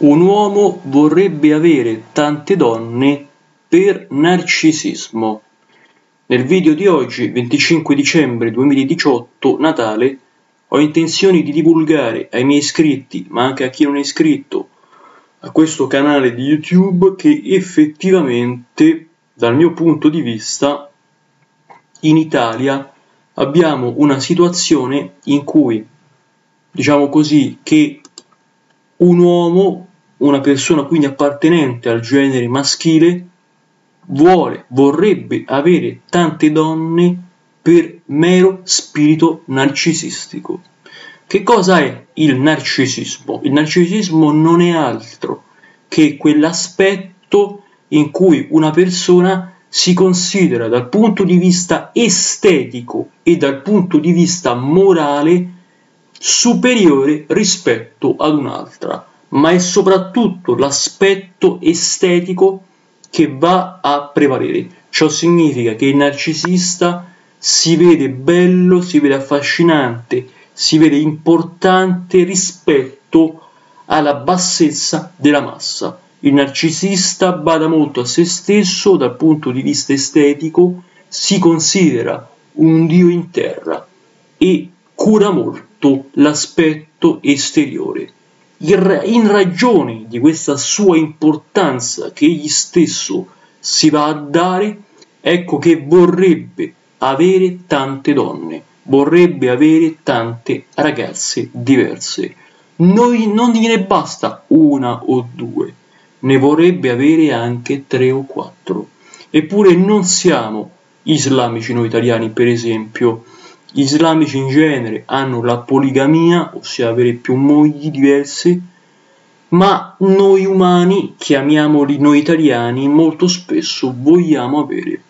Un uomo vorrebbe avere tante donne per narcisismo. Nel video di oggi, 25 dicembre 2018, Natale, ho intenzione di divulgare ai miei iscritti, ma anche a chi non è iscritto, a questo canale di YouTube che effettivamente, dal mio punto di vista, in Italia abbiamo una situazione in cui, diciamo così, che un uomo una persona quindi appartenente al genere maschile vuole, vorrebbe avere tante donne per mero spirito narcisistico. Che cosa è il narcisismo? Il narcisismo non è altro che quell'aspetto in cui una persona si considera dal punto di vista estetico e dal punto di vista morale superiore rispetto ad un'altra ma è soprattutto l'aspetto estetico che va a prevalere. Ciò significa che il narcisista si vede bello, si vede affascinante, si vede importante rispetto alla bassezza della massa. Il narcisista bada molto a se stesso dal punto di vista estetico, si considera un dio in terra e cura molto l'aspetto esteriore in ragione di questa sua importanza che egli stesso si va a dare, ecco che vorrebbe avere tante donne, vorrebbe avere tante ragazze diverse. Noi non gliene basta una o due, ne vorrebbe avere anche tre o quattro. Eppure non siamo islamici noi italiani, per esempio, gli islamici in genere hanno la poligamia, ossia avere più mogli diverse, ma noi umani, chiamiamoli noi italiani, molto spesso vogliamo avere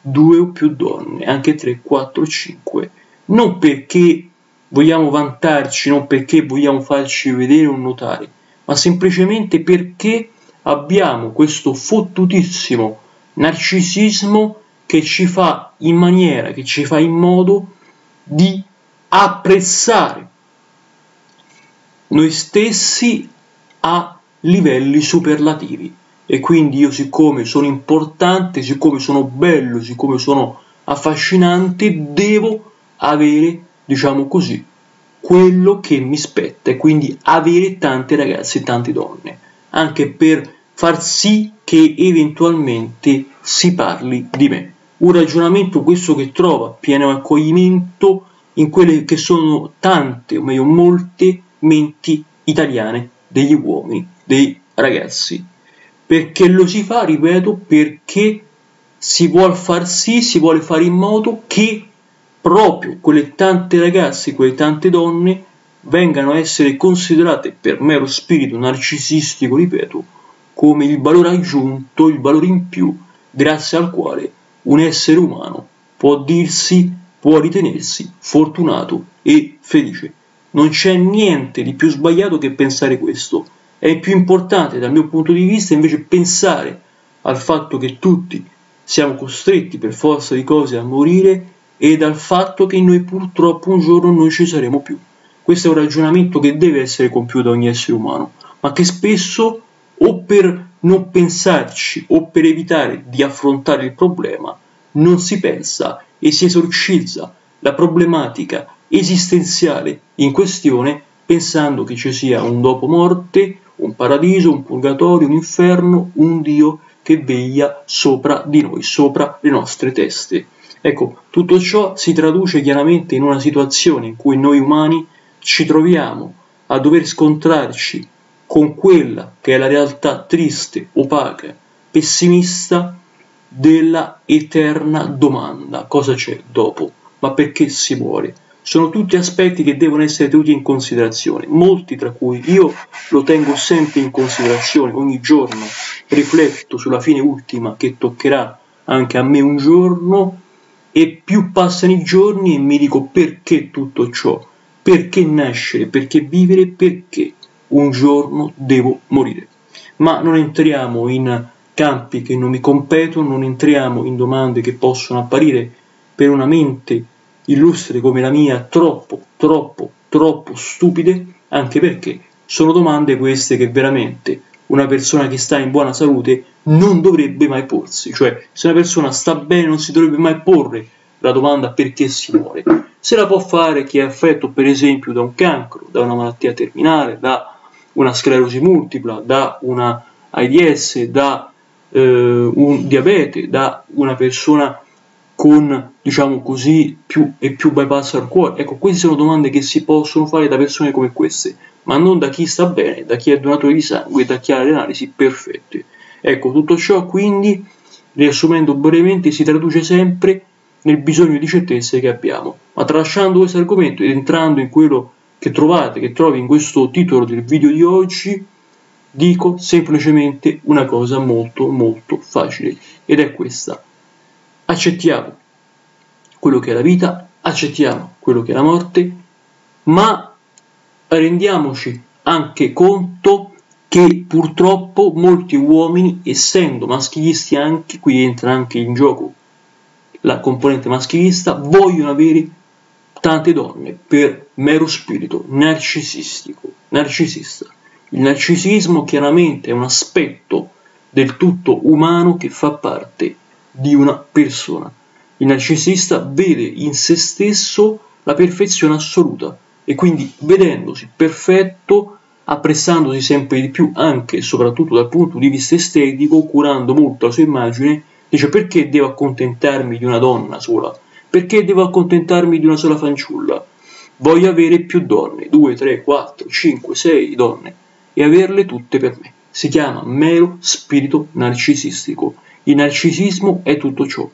due o più donne, anche tre, quattro, cinque, non perché vogliamo vantarci, non perché vogliamo farci vedere o notare, ma semplicemente perché abbiamo questo fottutissimo narcisismo che ci fa in maniera, che ci fa in modo di apprezzare noi stessi a livelli superlativi. E quindi io siccome sono importante, siccome sono bello, siccome sono affascinante, devo avere, diciamo così, quello che mi spetta. E quindi avere tante ragazze e tante donne, anche per far sì che eventualmente si parli di me un ragionamento questo che trova pieno accoglimento in quelle che sono tante, o meglio molte, menti italiane degli uomini, dei ragazzi. Perché lo si fa, ripeto, perché si vuole far sì, si vuole fare in modo che proprio quelle tante ragazze, quelle tante donne vengano a essere considerate per mero spirito narcisistico, ripeto, come il valore aggiunto, il valore in più, grazie al quale un essere umano può dirsi, può ritenersi fortunato e felice. Non c'è niente di più sbagliato che pensare questo. È più importante dal mio punto di vista invece pensare al fatto che tutti siamo costretti per forza di cose a morire e dal fatto che noi purtroppo un giorno non ci saremo più. Questo è un ragionamento che deve essere compiuto da ogni essere umano, ma che spesso o per non pensarci o per evitare di affrontare il problema, non si pensa e si esorcizza la problematica esistenziale in questione pensando che ci sia un dopo morte, un paradiso, un purgatorio, un inferno, un Dio che veglia sopra di noi, sopra le nostre teste. Ecco, tutto ciò si traduce chiaramente in una situazione in cui noi umani ci troviamo a dover scontrarci con quella che è la realtà triste, opaca, pessimista della eterna domanda cosa c'è dopo, ma perché si muore. Sono tutti aspetti che devono essere tenuti in considerazione, molti tra cui io lo tengo sempre in considerazione, ogni giorno rifletto sulla fine ultima che toccherà anche a me un giorno e più passano i giorni e mi dico perché tutto ciò, perché nascere, perché vivere, perché un giorno devo morire. Ma non entriamo in campi che non mi competono, non entriamo in domande che possono apparire per una mente illustre come la mia troppo, troppo, troppo stupide, anche perché sono domande queste che veramente una persona che sta in buona salute non dovrebbe mai porsi, cioè se una persona sta bene non si dovrebbe mai porre la domanda perché si muore. Se la può fare chi è affetto per esempio da un cancro, da una malattia terminale, da una sclerosi multipla, da una AIDS, da eh, un diabete, da una persona con, diciamo così, più e più bypass al cuore. Ecco, queste sono domande che si possono fare da persone come queste, ma non da chi sta bene, da chi è donatore di sangue, da chi ha le analisi perfette. Ecco, tutto ciò quindi, riassumendo brevemente, si traduce sempre nel bisogno di certezze che abbiamo. Ma tralasciando questo argomento ed entrando in quello che trovate, che trovi in questo titolo del video di oggi, dico semplicemente una cosa molto molto facile ed è questa. Accettiamo quello che è la vita, accettiamo quello che è la morte, ma rendiamoci anche conto che purtroppo molti uomini, essendo maschilisti anche, qui entra anche in gioco la componente maschilista, vogliono avere tante donne per mero spirito narcisistico, narcisista. Il narcisismo chiaramente è un aspetto del tutto umano che fa parte di una persona. Il narcisista vede in se stesso la perfezione assoluta e quindi vedendosi perfetto, apprezzandosi sempre di più anche e soprattutto dal punto di vista estetico, curando molto la sua immagine, Dice perché devo accontentarmi di una donna sola? Perché devo accontentarmi di una sola fanciulla? Voglio avere più donne, 2, 3, 4, 5, 6 donne e averle tutte per me. Si chiama mero spirito narcisistico. Il narcisismo è tutto ciò.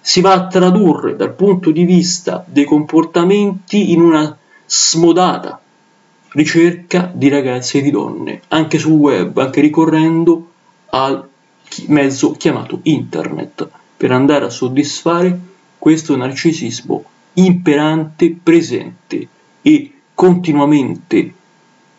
Si va a tradurre dal punto di vista dei comportamenti in una smodata ricerca di ragazze e di donne, anche sul web, anche ricorrendo al mezzo chiamato internet per andare a soddisfare questo narcisismo imperante, presente e continuamente,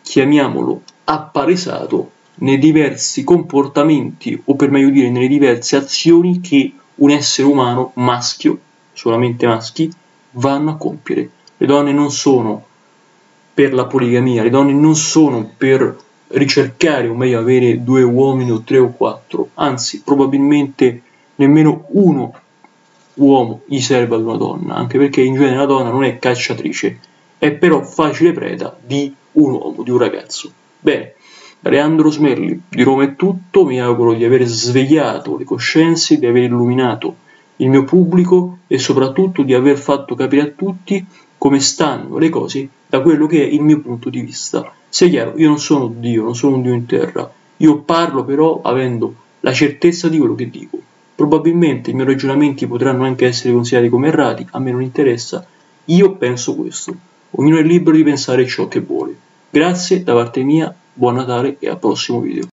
chiamiamolo, appalesato nei diversi comportamenti o per meglio dire nelle diverse azioni che un essere umano maschio, solamente maschi, vanno a compiere. Le donne non sono per la poligamia, le donne non sono per ricercare o meglio avere due uomini o tre o quattro, anzi probabilmente nemmeno uno uomo gli serve ad una donna, anche perché in genere la donna non è cacciatrice, è però facile preda di un uomo, di un ragazzo. Bene, Leandro Smerli di Roma è tutto, mi auguro di aver svegliato le coscienze, di aver illuminato il mio pubblico e soprattutto di aver fatto capire a tutti come stanno le cose da quello che è il mio punto di vista. Sia chiaro, io non sono Dio, non sono un Dio in terra, io parlo però avendo la certezza di quello che dico. Probabilmente i miei ragionamenti potranno anche essere considerati come errati, a me non interessa, io penso questo. Ognuno è libero di pensare ciò che vuole. Grazie da parte mia, buon Natale e al prossimo video.